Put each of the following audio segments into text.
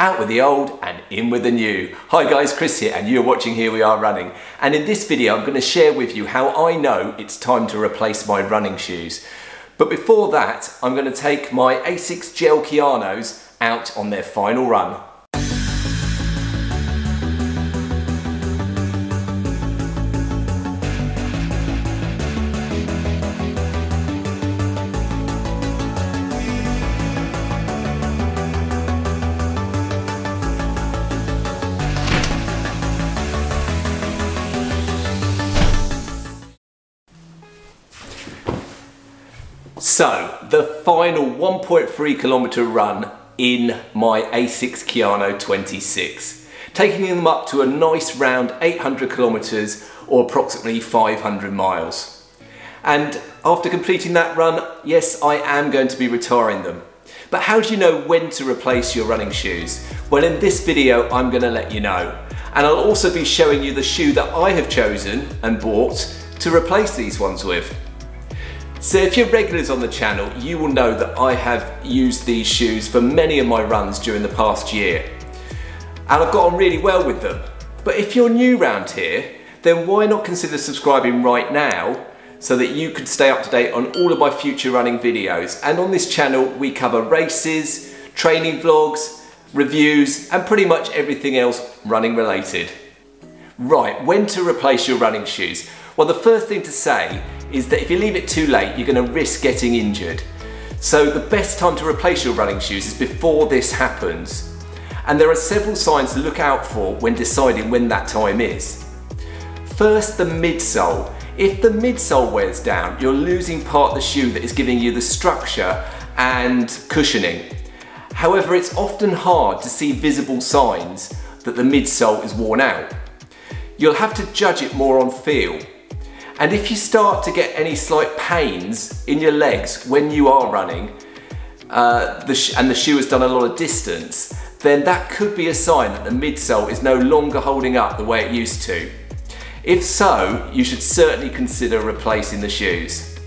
Out with the old and in with the new. Hi guys, Chris here and you're watching Here We Are Running. And in this video I'm going to share with you how I know it's time to replace my running shoes. But before that, I'm going to take my Asics Gel Kayanos out on their final run. So, the final 1.3 kilometre run in my Asics Kayano 26, taking them up to a nice round 800 kilometres or approximately 500 miles. And after completing that run, yes, I am going to be retiring them. But how do you know when to replace your running shoes? Well, in this video, I'm going to let you know. And I'll also be showing you the shoe that I have chosen and bought to replace these ones with. So if you're regulars on the channel, you will know that I have used these shoes for many of my runs during the past year. And I've got on really well with them. But if you're new round here, then why not consider subscribing right now so that you could stay up to date on all of my future running videos. And on this channel, we cover races, training vlogs, reviews, and pretty much everything else running related. Right, when to replace your running shoes? Well, the first thing to say is that if you leave it too late, you're going to risk getting injured. So the best time to replace your running shoes is before this happens. And there are several signs to look out for when deciding when that time is. First, the midsole. If the midsole wears down, you're losing part of the shoe that is giving you the structure and cushioning. However, it's often hard to see visible signs that the midsole is worn out. You'll have to judge it more on feel. And if you start to get any slight pains in your legs when you are running, uh, the and the shoe has done a lot of distance, then that could be a sign that the midsole is no longer holding up the way it used to. If so, you should certainly consider replacing the shoes.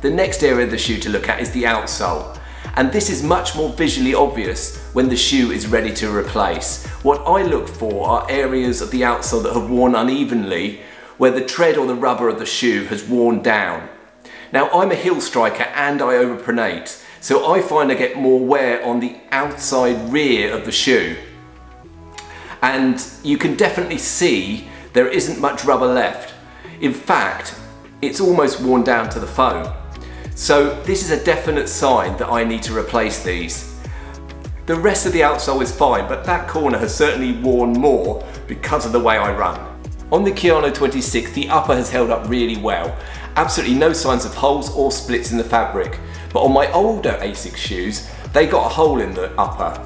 The next area of the shoe to look at is the outsole. And this is much more visually obvious when the shoe is ready to replace. What I look for are areas of the outsole that have worn unevenly where the tread or the rubber of the shoe has worn down. Now I'm a heel striker and I overpronate, so I find I get more wear on the outside rear of the shoe. And you can definitely see there isn't much rubber left. In fact, it's almost worn down to the foam. So this is a definite sign that I need to replace these. The rest of the outsole is fine, but that corner has certainly worn more because of the way I run. On the Kayano 26, the upper has held up really well. Absolutely no signs of holes or splits in the fabric. But on my older Asics shoes, they got a hole in the upper.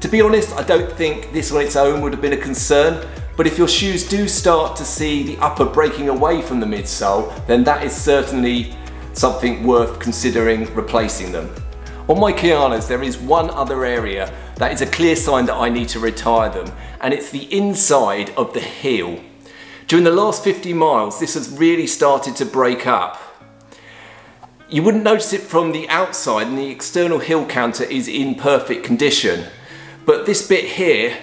To be honest, I don't think this on its own would have been a concern, but if your shoes do start to see the upper breaking away from the midsole, then that is certainly something worth considering replacing them. On my Kayanos, there is one other area that is a clear sign that I need to retire them, and it's the inside of the heel. During the last 50 miles, this has really started to break up. You wouldn't notice it from the outside and the external heel counter is in perfect condition. But this bit here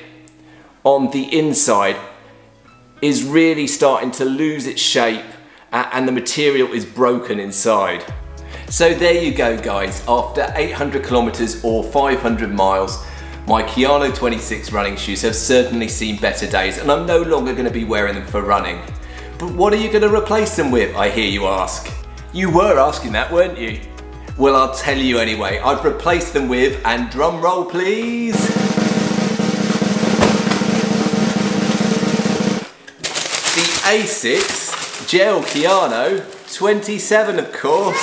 on the inside is really starting to lose its shape and the material is broken inside. So there you go guys, after 800 kilometers or 500 miles, my Kayano 26 running shoes have certainly seen better days and I'm no longer going to be wearing them for running. But what are you going to replace them with, I hear you ask? You were asking that, weren't you? Well, I'll tell you anyway. I'd replace them with, and drum roll please, the Asics Gel Kayano 27 of course.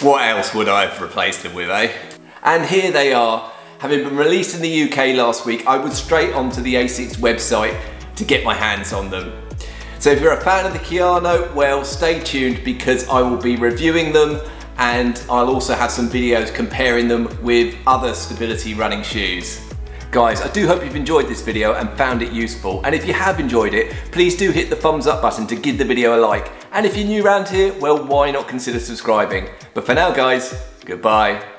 What else would I have replaced them with, eh? And here they are. Having been released in the UK last week, I was straight onto the Asics website to get my hands on them. So if you're a fan of the Kayano, well, stay tuned because I will be reviewing them and I'll also have some videos comparing them with other stability running shoes. Guys, I do hope you've enjoyed this video and found it useful. And if you have enjoyed it, please do hit the thumbs up button to give the video a like. And if you're new around here, well, why not consider subscribing? But for now, guys, goodbye.